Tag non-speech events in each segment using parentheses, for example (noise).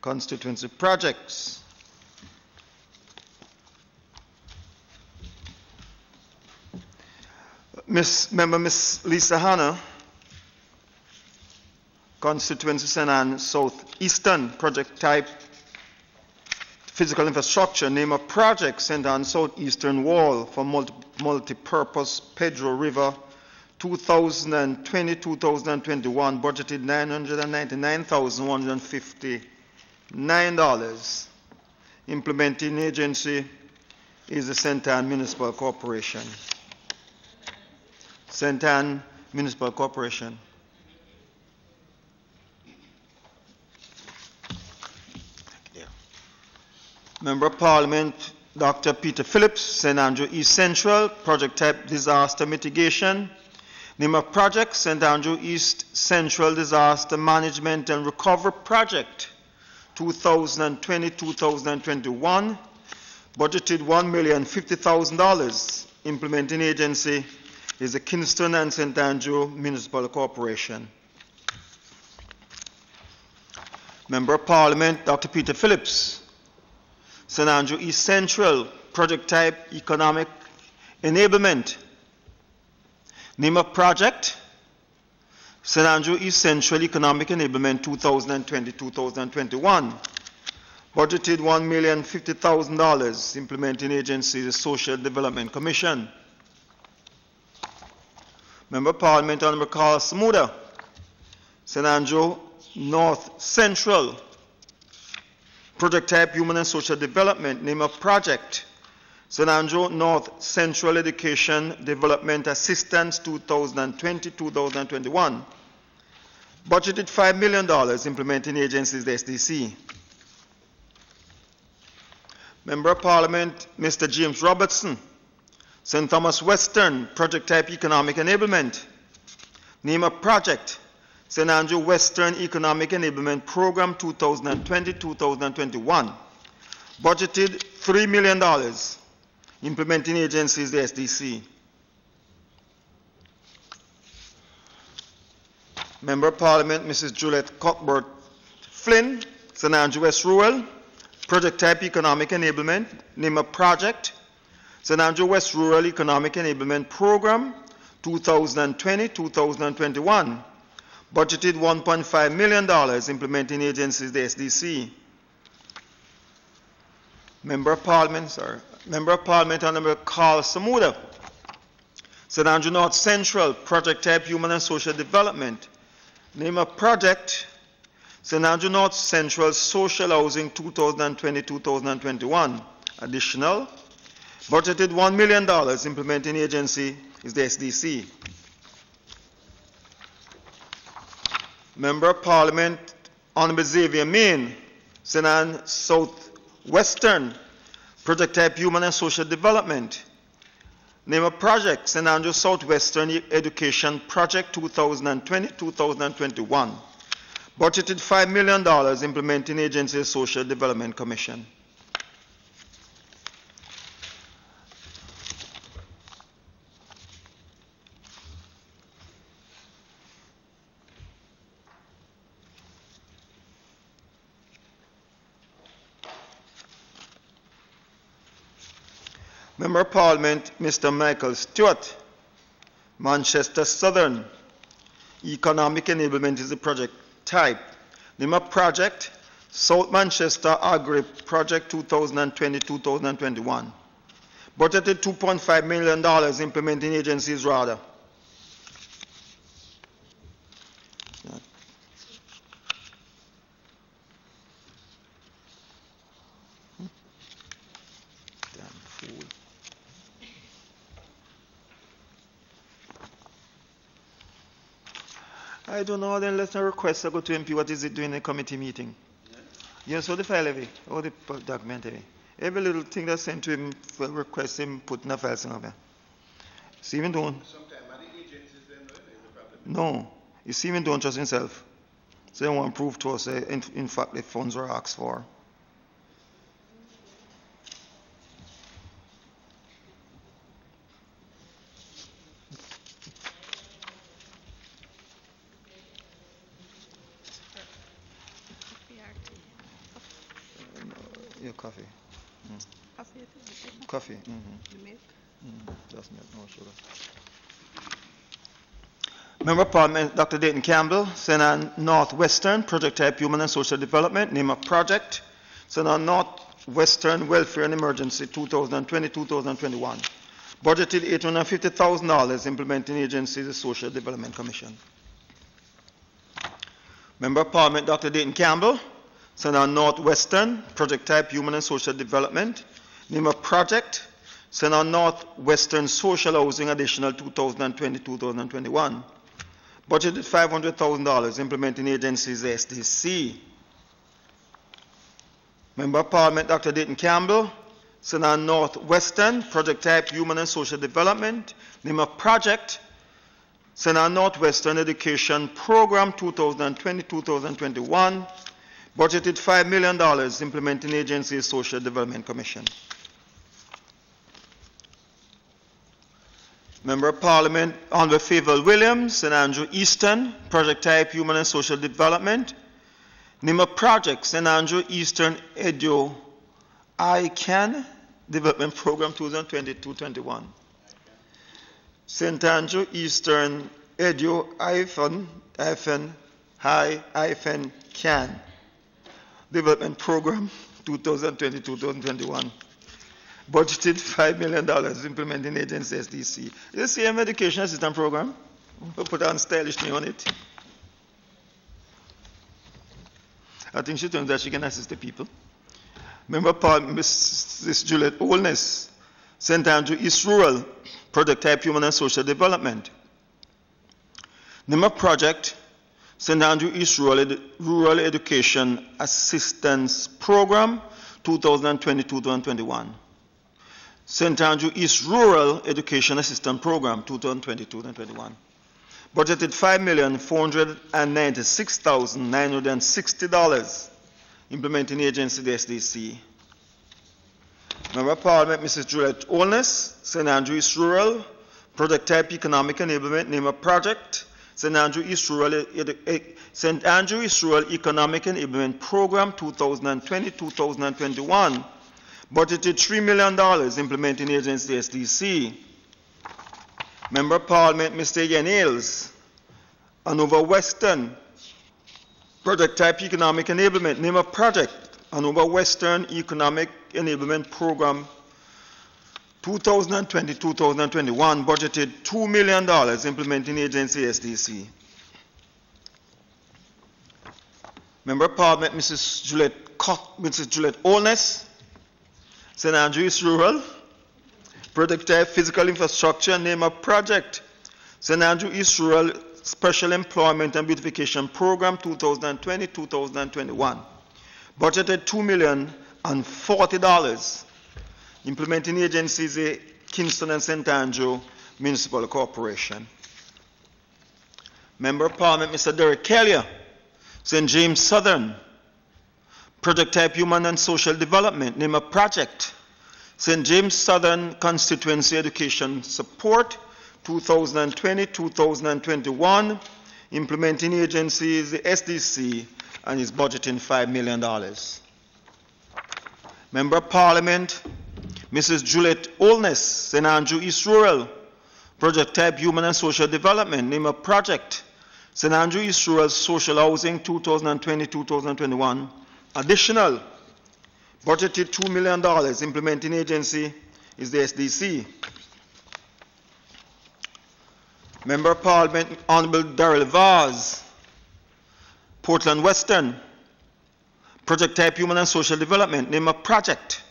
constituency projects. Miss, member Miss Lisa Hanna, constituency St. Ann Southeastern, project type physical infrastructure, name of project St. Ann Southeastern Wall for multi, multi-purpose Pedro River 2020-2021 budgeted $999,159. Implementing agency is the. Ann Municipal Corporation. Ann Municipal Corporation. Member of Parliament Dr. Peter Phillips, St. Andrew East Central, project type disaster mitigation. Name of project, St. Andrew East Central Disaster Management and Recovery Project, 2020-2021. Budgeted $1,050,000. Implementing agency is the Kingston and St. Andrew Municipal Corporation. Member of Parliament Dr. Peter Phillips, St. Andrew East Central, project type economic enablement. Name of project, St. Andrew East Central Economic Enablement 2020-2021. Budgeted $1,050,000. Implementing agency, the Social Development Commission. Member of Parliament Honorable Karl Samuda, St. Andrew North Central, project type Human and Social Development, name of project, St. Andrew North Central Education Development Assistance 2020-2021. Budgeted $5 million, implementing agencies the SDC. Member of Parliament, Mr. James Robertson, St. Thomas Western, project type Economic Enablement. Name of project, St. Andrew Western Economic Enablement Program 2020-2021. Budgeted $3 million. Implementing agency is the SDC. Member of Parliament, Mrs. Juliet Cuthbert Flynn, St. Andrew West Rural, project type Economic Enablement. Name project, St. Andrew West Rural Economic Enablement Program 2020-2021 budgeted $1.5 million, implementing agencies the SDC. Member of Parliament, sorry, Member of Parliament Honorable Karl Samuda, St. Andrew North Central, project type Human and Social Development. Name a project, St. Andrew North Central Social Housing 2020-2021. Additional, budgeted $1 million, implementing agency is the SDC. Member of Parliament Honorable Zavia Mayne, St. Ann Southwestern, project type Human and Social Development. Name of project, St. Andrew Southwestern Education Project 2020-2021. Budgeted $5 million, implementing agency Social Development Commission. Member of Parliament, Mr. Michael Stewart, Manchester Southern. Economic Enablement is the project type. Of project, South Manchester Agri Project 2020-2021. Budgeted $2.5 million, implementing agencies rather. Don't know, then let's not request to go to MP. What is it doing in a committee meeting? Yes, so the file heavy, or the document heavy. Every little thing that's sent to him, request him put in a file somewhere. Stephen don't, Sometimes the agencies then a problem. no, you Stephen don't trust himself. So they want to prove to us, uh, in, in fact, the funds were asked for. Coffee. Coffee, it is, Coffee. Mm-hmm. milk. Mm, Just milk, no sugar. Member of Parliament, Dr. Dayton Campbell, St. Ann Northwestern, Project Type Human and Social Development, name of project, St. Ann Northwestern Welfare and Emergency 2020-2021. Budgeted $850,000, implementing agency, the Social Development Commission. Member of Parliament, Dr. Dayton Campbell, St. Ann Northwestern, Project Type Human and Social Development, name of project, St. Ann Northwestern Social Housing Additional 2020-2021. Budgeted $500,000, implementing agencies SDC. Member of Parliament Dr. Dayton Campbell, St. Ann Northwestern, Project Type Human and Social Development, name of project, St. Ann Northwestern Education Program 2020-2021. Budgeted $5 million, implementing agencies Social Development Commission. Member of Parliament, Honorable Fayval Williams and Andrew Eastern, Project Type Human and Social Development. Name of project, St. Andrew Eastern Edu ICANN Development Program 2022-21. St. Andrew Eastern Edu hyphen can Development Program 2020-2021 budgeted $5 million implementing agency SDC. Is the same education assistant program? We put on stylish name on it. I think she thinks that she can assist the people. Member Paul, Mrs. Juliet Holness, St. Andrew East Rural, Project Type Human and Social Development. Of project, St. Andrew East Rural, Rural Education Assistance Program, 2020-2021. St. Andrew East Rural Education Assistance Program, 2020-2021. Budgeted $5,496,960, implementing agency the SDC. Member of Parliament, Mrs. Juliet Holness, St. Andrew East Rural, Project Type Economic Enablement, name of project, St. Andrew eh, St. Andrew Rural Economic Enablement Program 2020-2021. Budgeted $3 million, implementing agency SDC. Member of Parliament, Mr. Ian Hayles, Hanover Western, Project Type Economic Enablement, name of project, Hanover Western Economic Enablement Program 2020-2021, budgeted $2 million, implementing agency SDC. Member of Parliament, Mrs. Juliet, Co- Mrs. Holness, St. Andrews Rural, Project Type Physical Infrastructure, name of project, St. Andrew East Rural Special Employment and Beautification Program 2020-2021. Budgeted $2 million and $40. Implementing agencies, eh, Kingston and St. Andrew Municipal Corporation. Member of Parliament, Mr. Derrick Kellier, St. James Southern, Project Type Human and Social Development, name of project, St. James Southern Constituency Education Support, 2020-2021, implementing agency is the SDC and is budgeting $5 million. Member of Parliament, Mrs. Juliet Holness, St. Andrew East Rural, Project Type Human and Social Development, name of project, St. Andrew East Rural Social Housing 2020-2021. Additional, budgeted $2 million, implementing agency is the SDC. Member of Parliament, Honorable Daryl Vaz, Portland Western, Project Type Human and Social Development, name of project,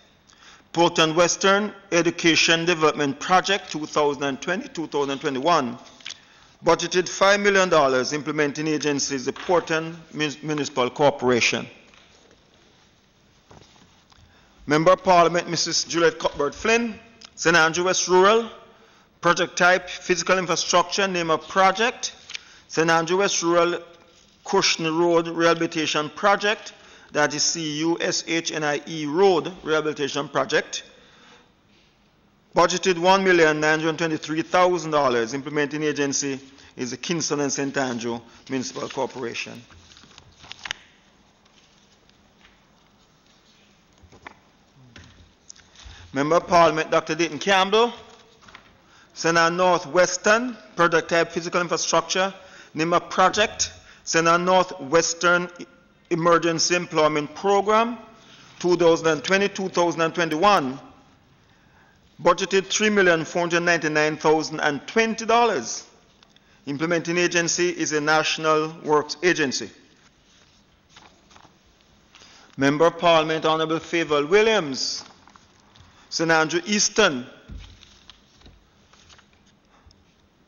Portland Western Education Development Project 2020-2021. Budgeted $5 million, implementing agencies, the Portland Municipal Corporation. Member of Parliament, Mrs. Juliet Cuthbert Flynn, St. Andrew West Rural, Project Type Physical Infrastructure, name of project, St. Andrew West Rural Cushnie Road Rehabilitation Project, that is CUSHNIE Road Rehabilitation Project. Budgeted $1,923,000. Implementing agency is the Kingston and St. Andrew Municipal Corporation. Member of Parliament Dr. Dayton Campbell. St. Ann Northwestern, project type physical infrastructure, of project, St. Ann Northwestern Emergency Employment Program, 2020-2021, budgeted $3,499,020. Implementing agency is a National Works Agency. Member of Parliament Honorable Fayval Williams, St. Andrew Eastern,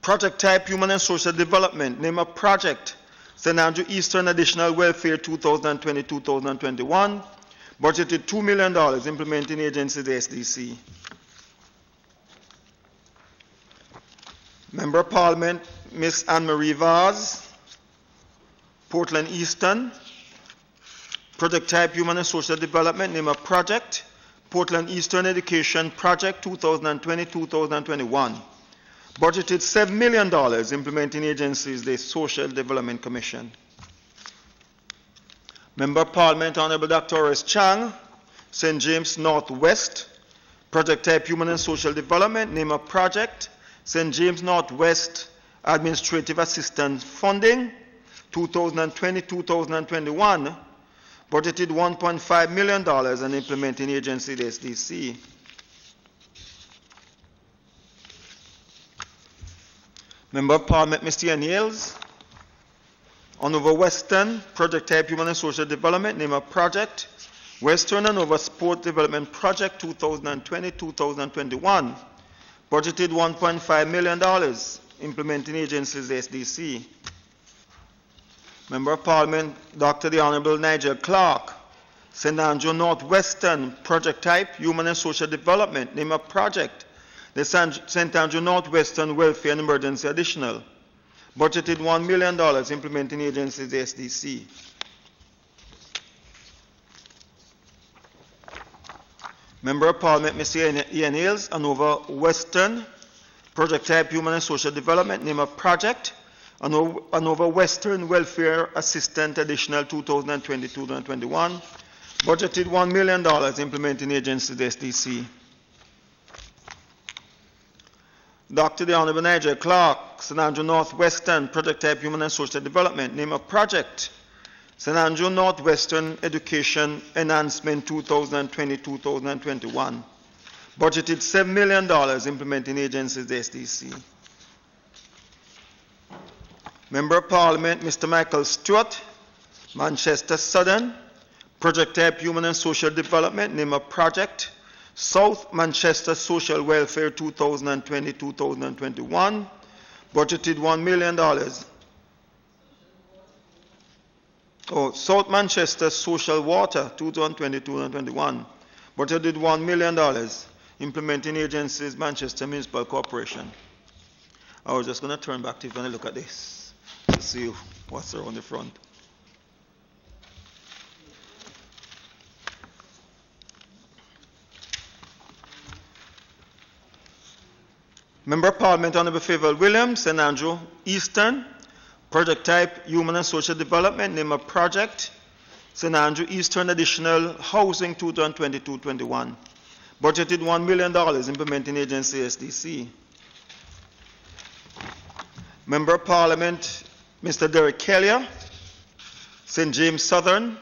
Project type Human and Social Development, name of project, St. Andrew Eastern Additional Welfare 2020-2021, budgeted $2 million, implementing agency the SDC. Member of Parliament, Ms. Ann-Marie Vaz, Portland Eastern, Project type Human and Social Development, name of project, Portland Eastern Education Project 2020-2021. Budgeted $7 million implementing agencies, the Social Development Commission. Member Parliament Honorable Dr. Horace Chang, St. James Northwest, Project type Human and Social Development, name of project, St. James Northwest Administrative Assistance Funding, 2020-2021, budgeted $1.5 million and implementing agency the SDC. Member of Parliament Mr. Ian Hayles, on over Western, project type Human and Social Development, name of project, Western Hanover Sport Development Project 2020-2021, budgeted $1.5 million, implementing agencies SDC. Member of Parliament, Dr. the Honorable Nigel Clarke, St. Andrew Northwestern, project type, Human and Social Development, name of project, the St. Andrew Northwestern Welfare and Emergency Additional, budgeted $1 million, implementing agencies SDC. Member of Parliament, Mr. Ian- Hayles, Hanover Western, project type Human and Social Development, name of project, Ano- Hanover Western Welfare Assistant Additional 2020-2021, budgeted $1 million, implementing agencies SDC. Dr. the Honorable Nigel Clarke, St. Andrew Northwestern, project type Human and Social Development, name of project, St. Andrew Northwestern Education Enhancement 2020-2021. Budgeted $7 million, implementing agencies SDC. Member of Parliament, Mr. Michael Stewart, Manchester Southern, project type Human and Social Development, name of project, South Manchester Social Welfare 2020-2021, budgeted $1 million. Oh, South Manchester Social Water 2020-2021, budgeted $1 million, implementing agencies Manchester Municipal Corporation. I was just going to turn back to you and look at this to see what's around the front. Member of Parliament Honorable Fayval Williams and Andrew Eastern, project type Human and Social Development, name of project, St. Andrew Eastern Additional Housing 2022-21. Budgeted $1 million, implementing agency SDC. Member of Parliament, Mr. Derrick Kellier, St. James Southern,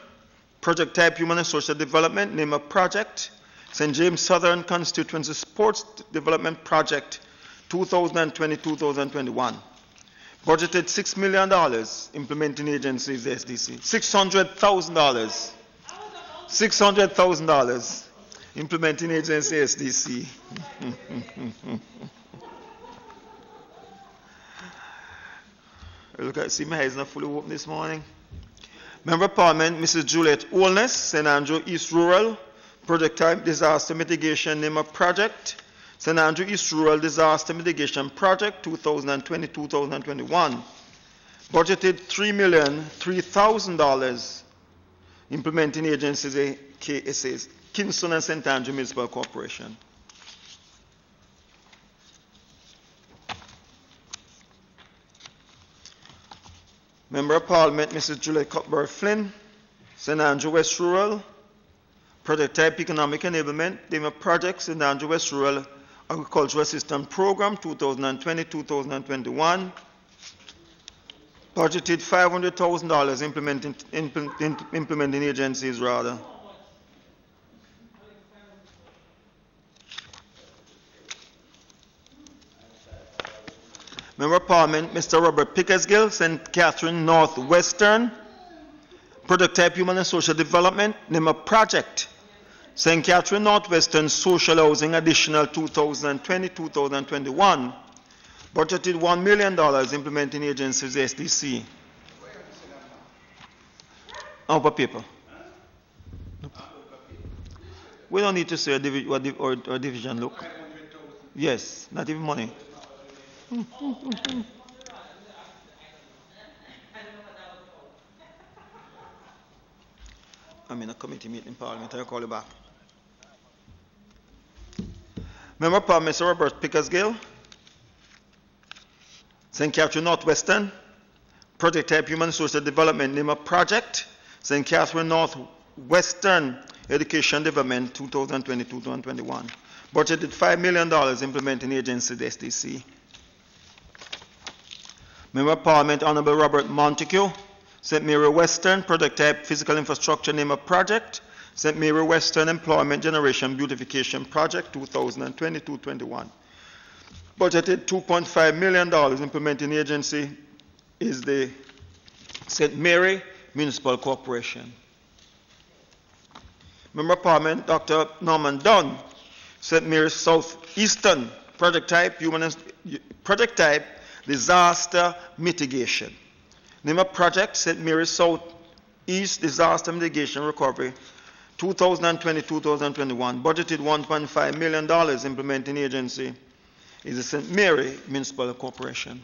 project type Human and Social Development, name of project, St. James Southern Constituency Sports Development Project 2020-2021. Budgeted $6 million, implementing agencies SDC. $600,000. $600,000, implementing agency SDC. (laughs) Look at, see my eyes not fully open this morning. Member of Parliament, Mrs. Juliet Holness, St. Andrew East Rural, project type disaster mitigation name of project, St. Andrew East Rural Disaster Mitigation Project 2020-2021. Budgeted $3,003,000, implementing agencies eh, KSAs, Kingston and St. Andrew Municipal Corporation. Member of Parliament, Mrs. Juliet Cuthbert Flynn, St. Andrew West Rural, Project type economic enablement, of projects the Andrew West Rural Agricultural Assistance Program 2020-2021. Budgeted $500,000 implementing, implement- in- implementing agencies rather. Member Parliament, Mr. Robert Pickersgill, St. Catherine Northwestern. Product type Human and Social Development, name of project. St. Catherine Northwestern Social Housing Additional 2020-2021. Budgeted $1 million implementing agencies SDC. Our oh, paper. We don't need to say a divi- what div- or, or division look. Yes, not even money. (laughs) I'm in a committee meeting in Parliament, I'll call you back. Member of Parliament, Mr. Robert Pickersgill. St. Catherine Northwestern. Project type Human Social Development, name of project. St. Catherine Northwestern Education Development 2020-2021. Budgeted $5 million implementing agency the SDC. Member of Parliament Honorable Robert Montague, St. Mary Western, project type physical infrastructure name of project, St. Mary Western Employment Generation Beautification Project 2022-21. Budgeted $2.5 million implementing agency is the St. Mary Municipal Corporation. Member Parliament Dr. Norman Dunn, St. Mary's Southeastern, project type human, project type disaster mitigation. Name of project, St. Mary's Southeast Disaster Mitigation Recovery, 2020-2021. Budgeted $1.5 million implementing agency is the St. Mary Municipal Corporation.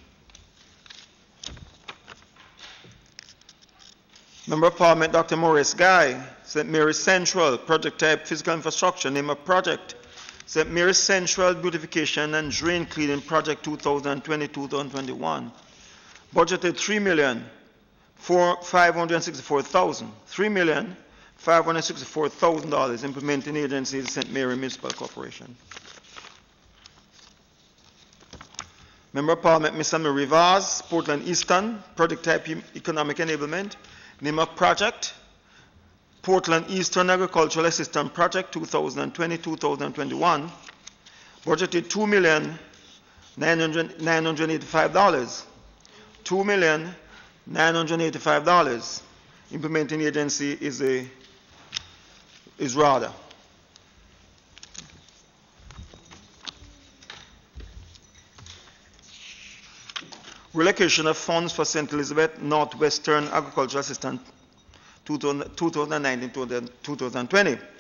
Member of Parliament Dr. Morais Guy, St. Mary's Central, project type physical infrastructure, name of project, St. Mary's Central Beautification and Drain Cleaning Project 2020-2021. Budgeted three million for five hundred and sixty-four thousand. Three million five hundred and sixty-four thousand dollars implementing agency is St. Mary Municipal Corporation. Member of Parliament, Mr. Mary Vaz, Portland Eastern, project type economic enablement. Name of project, Portland Eastern Agricultural Assistance Project 2020-2021. Budgeted two million nine hundred nine hundred eighty-five dollars. Two million nine hundred eighty-five dollars. Implementing agency is a is RADA. Relocation of funds for St. Elizabeth Northwestern Agricultural Assistance 2019-2020.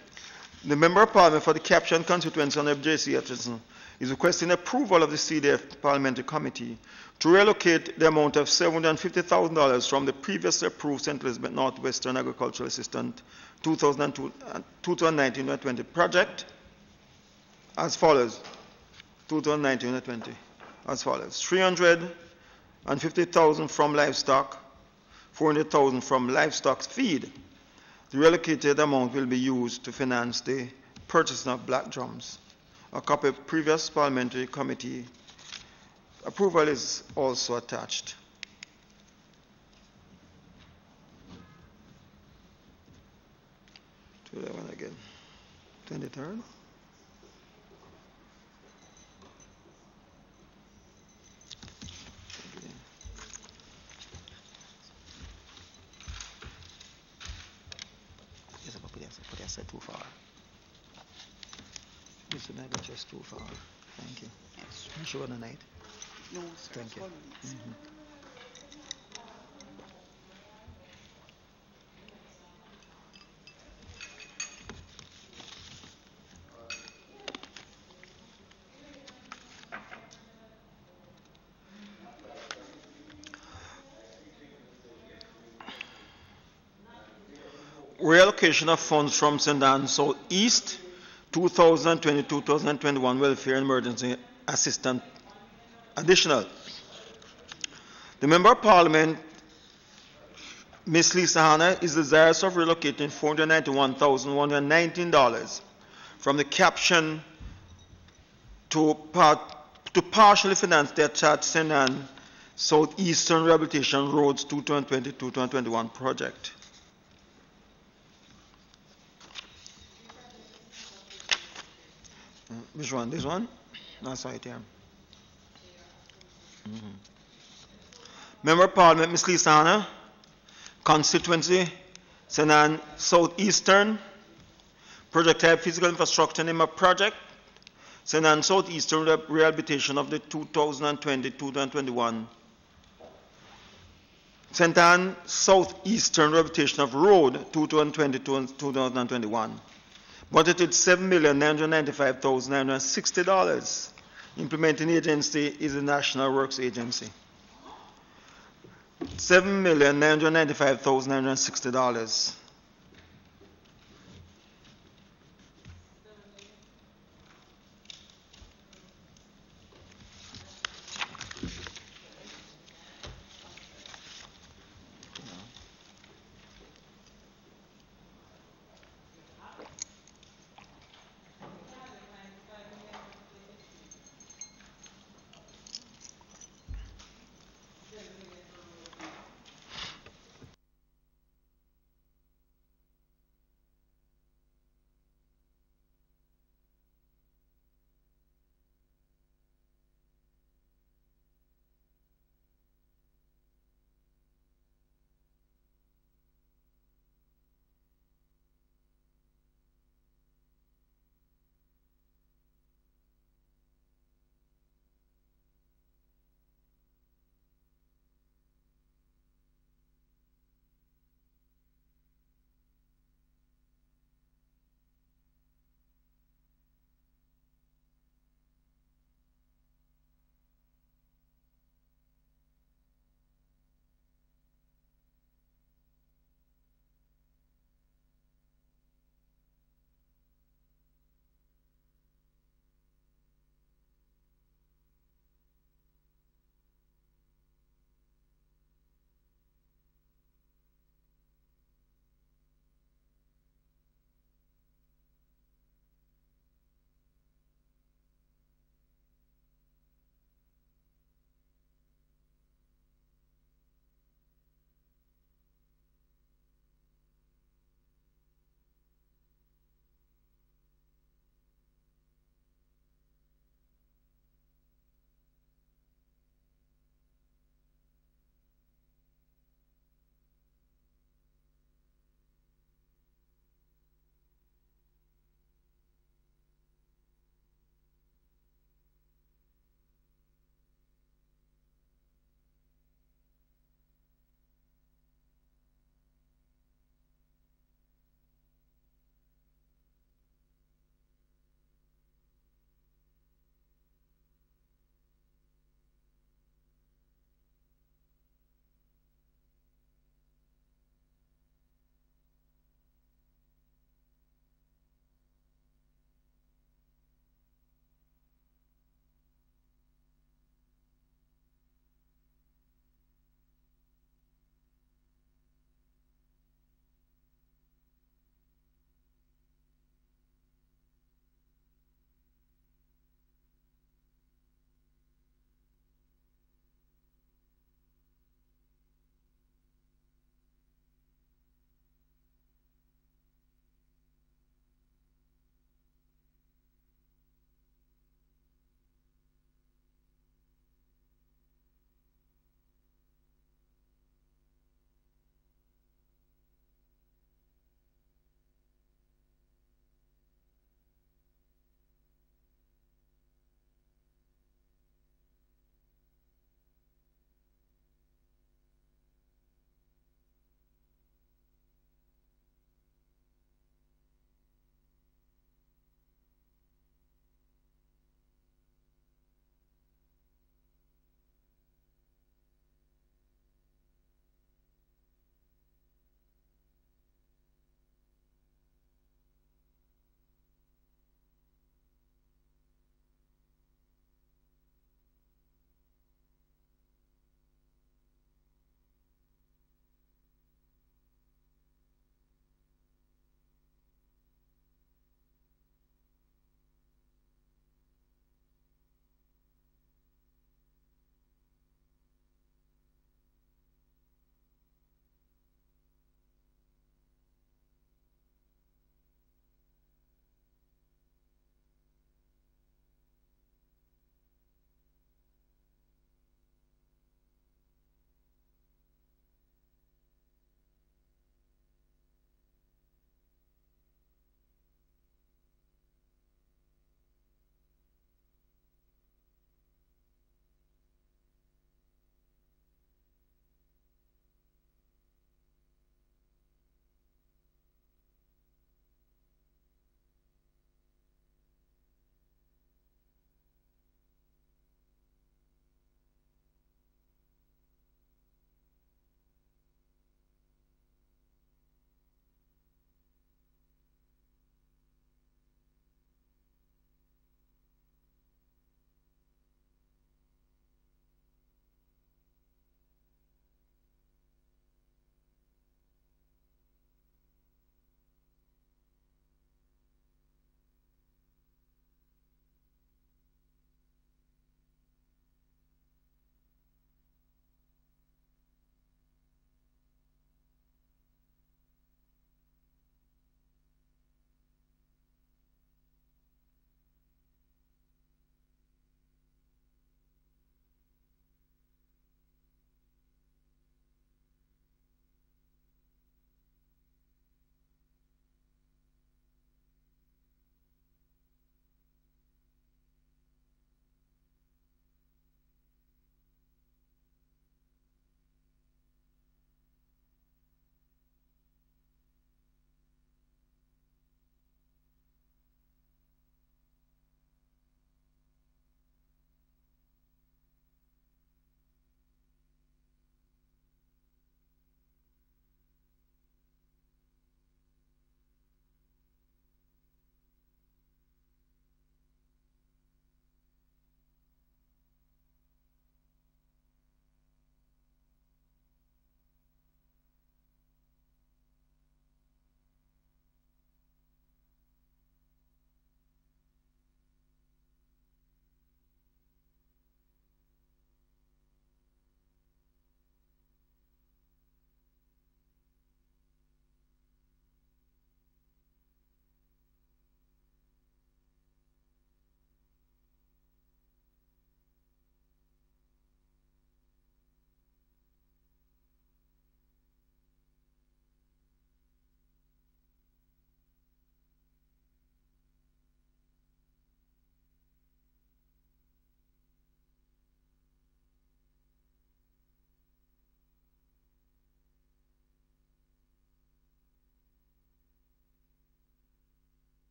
The Member of Parliament for the Caption constituency, Honorable J.C. Hutchinson, is requesting approval of the CDF Parliamentary Committee to relocate the amount of $750,000 from the previously approved St. Elizabeth Northwestern Agricultural Assistance 2019-2020 project as follows. 2019-2020 as follows. 350,000 from livestock, 400,000 from livestock feed. The relocated amount will be used to finance the purchase of black drums. A copy of previous parliamentary committee approval is also attached. To that one again. 23rd? Yes, but put it aside too far. Would not be just too far. Thank you. You sure on the night? No, sir. Thank you. Of funds from St. Ann Southeast 2020-2021 Welfare and Emergency Assistance Additional. The Member of Parliament Ms. Lisa Hanna is desirous of relocating $491,119 from the caption to part, to partially finance the attached. Ann Southeastern Rehabilitation Roads 2022-2021 project. Which one? This one? That's right, yeah. Mhm. Member of Parliament, Ms. Lisa Hanna, constituency, St. Ann Southeastern, project type physical infrastructure name of project. Ann Southeastern Rehab- rehabilitation of the 2020-2021. St. Ann Southeastern rehabilitation of road 2020-2021. Budgeted $7,995,960. Implementing agency is the National Works Agency. $7,995,960.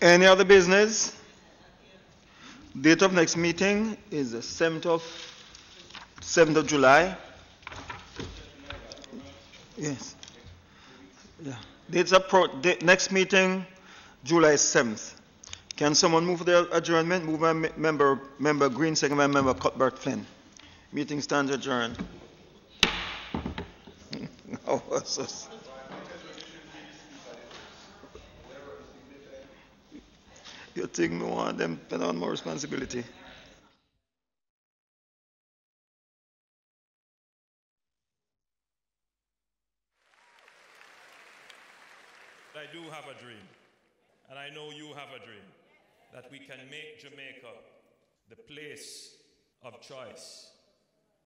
Any other business? Date of next meeting is the 7th of, 7th of July. Yes. Yeah. Dates pro, date, next meeting, July 7th. Can someone move the adjournment? Move by member, member Green, second by member Cuthbert Flynn. Meeting stands adjourned. (laughs) Oh, (laughs) want them put on more responsibility? I do have a dream, and I know you have a dream, that we can make Jamaica the place of choice